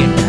in